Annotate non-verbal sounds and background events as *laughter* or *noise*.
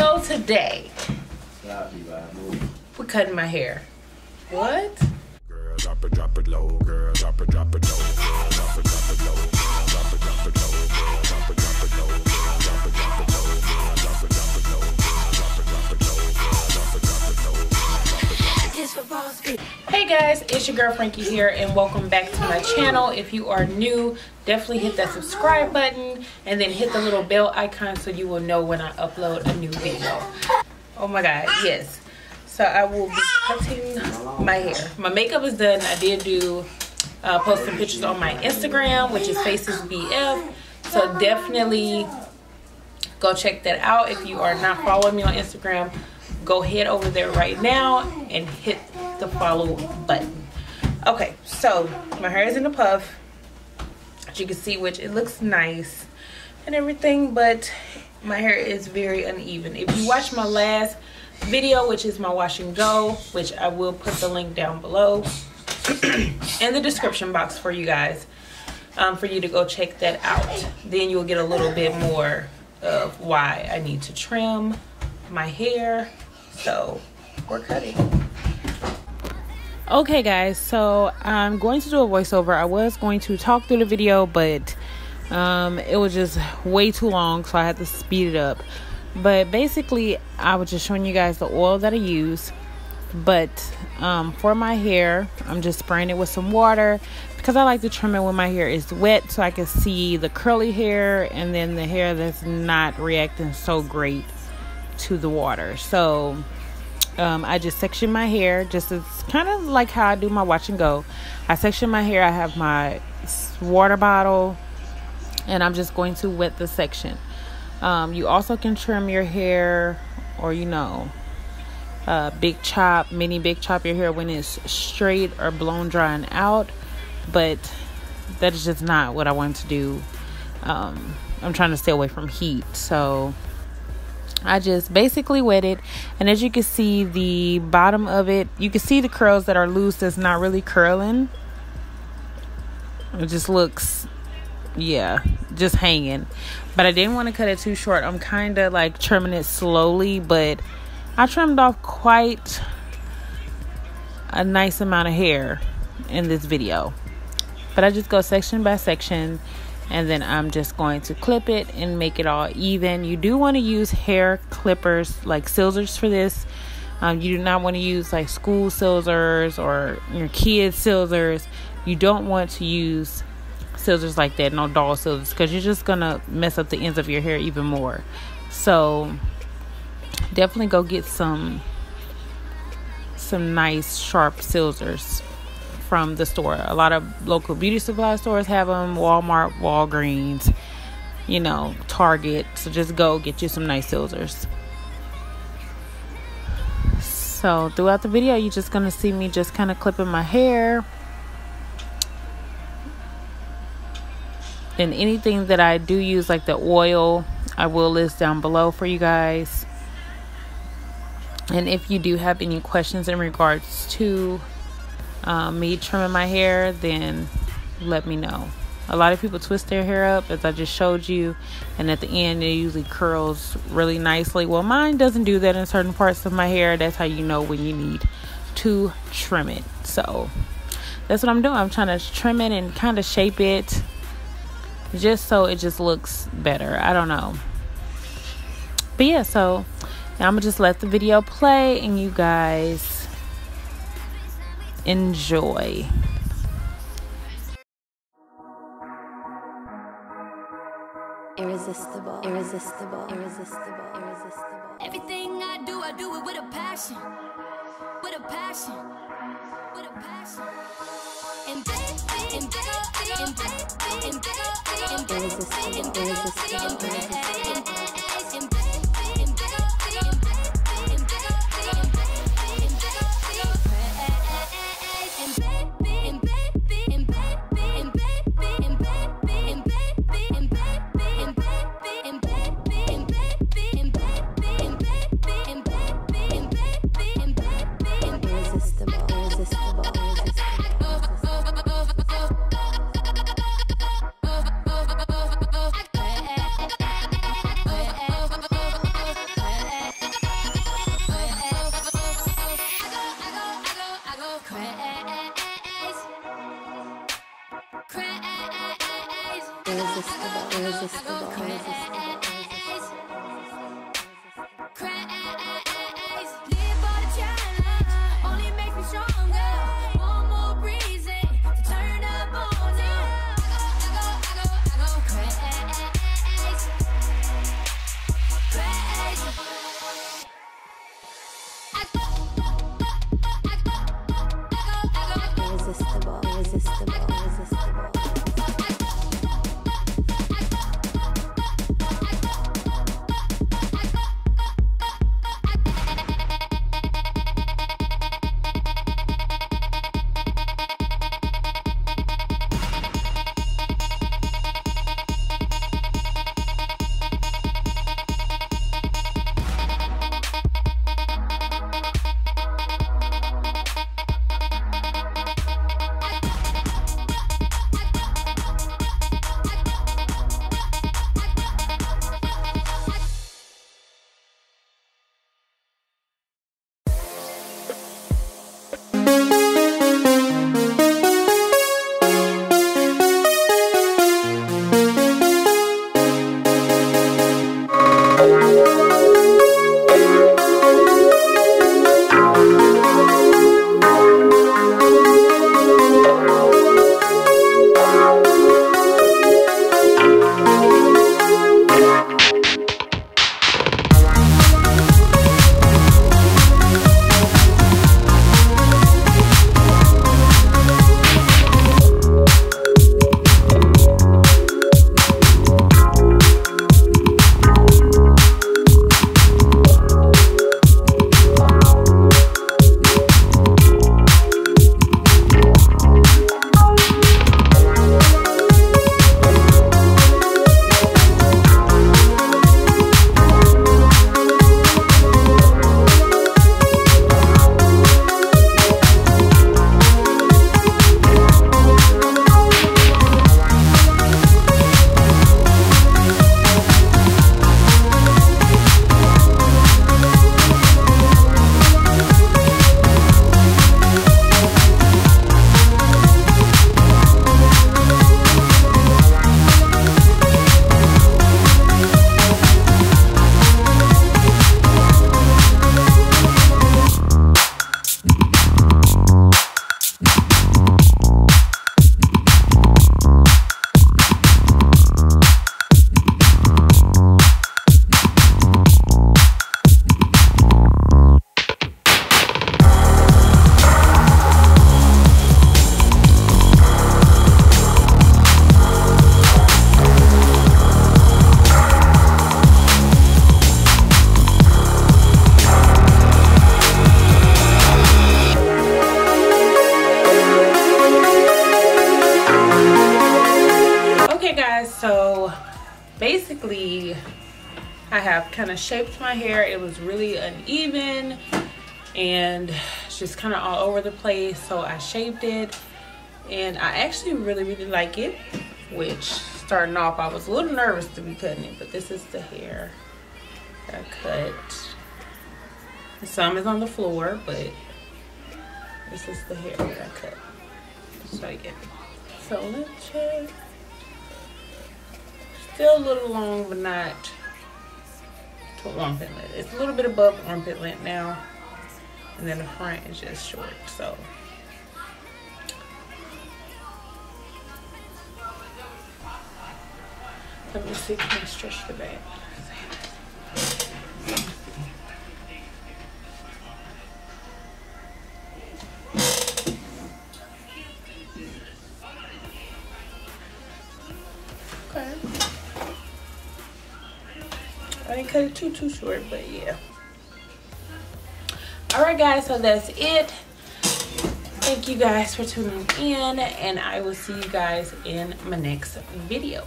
So today, we're cutting my hair. What? Girl, drop it, drop it low. Girl, drop it, drop it low. Girl, drop it, drop it low. Hey guys, it's your girl Frankie here and welcome back to my channel. If you are new, definitely hit that subscribe button and then hit the little bell icon so you will know when I upload a new video. Oh my god, yes. So I will be cutting my hair. My makeup is done. I did do uh, post some pictures on my Instagram, which is Faces BF. So definitely go check that out. If you are not following me on Instagram, go head over there right now and hit the follow button. Okay, so my hair is in a puff. As you can see, which it looks nice and everything, but my hair is very uneven. If you watch my last video, which is my wash and go, which I will put the link down below *clears throat* in the description box for you guys, um, for you to go check that out. Then you'll get a little bit more of why I need to trim my hair. So we're cutting. Okay guys, so I'm going to do a voiceover. I was going to talk through the video, but um, it was just way too long, so I had to speed it up. But basically, I was just showing you guys the oil that I use. But um, for my hair, I'm just spraying it with some water because I like to trim it when my hair is wet so I can see the curly hair and then the hair that's not reacting so great to the water. So um, I just section my hair just as kind of like how I do my wash and go. I section my hair. I have my water bottle and I'm just going to wet the section. Um, you also can trim your hair or you know uh, big chop, mini big chop your hair when it's straight or blown dry and out. But that is just not what I want to do. Um, I'm trying to stay away from heat. So I just basically wet it. And as you can see, the bottom of it, you can see the curls that are loose that's not really curling. It just looks, yeah, just hanging. But I didn't want to cut it too short. I'm kind of like trimming it slowly, but I trimmed off quite a nice amount of hair in this video. But I just go section by section and then I'm just going to clip it and make it all even. You do want to use hair clippers like scissors for this. Um, you do not want to use like school scissors or your kids scissors. You don't want to use scissors like that, no doll scissors, because you're just gonna mess up the ends of your hair even more. So definitely go get some some nice sharp scissors from the store. A lot of local beauty supply stores have them, Walmart, Walgreens, you know, Target. So just go get you some nice scissors. So throughout the video, you're just going to see me just kind of clipping my hair. And anything that I do use, like the oil, I will list down below for you guys. And if you do have any questions in regards to um, me trimming my hair, then let me know. A lot of people twist their hair up, as I just showed you, and at the end it usually curls really nicely. Well, mine doesn't do that in certain parts of my hair. That's how you know when you need to trim it. So that's what I'm doing. I'm trying to trim it and kind of shape it just so it just looks better. I don't know. But yeah, so I'm gonna just let the video play and you guys enjoy. Irresistible, irresistible, irresistible, irresistible. Everything I do, I do it with a passion. With a passion. With a passion. And baby, and baby, and baby, and baby, and baby, Irresistible, irresistible, irresistible. Irresistible. Irresistible. Craze. Basically, I have kind of shaped my hair. It was really uneven and it's just kind of all over the place. So I shaped it and I actually really, really like it. Which, starting off, I was a little nervous to be cutting it, but this is the hair that I cut. Some is on the floor, but this is the hair that I cut. So yeah. So let's check. Still a little long, but not to armpit length. It's a little bit above armpit length now. And then the front is just short, so. Let me see if I can stretch the back. I didn't cut it too too short, but yeah. All right, guys. So that's it. Thank you guys for tuning in, and I will see you guys in my next video.